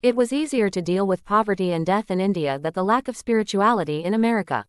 It was easier to deal with poverty and death in India than the lack of spirituality in America.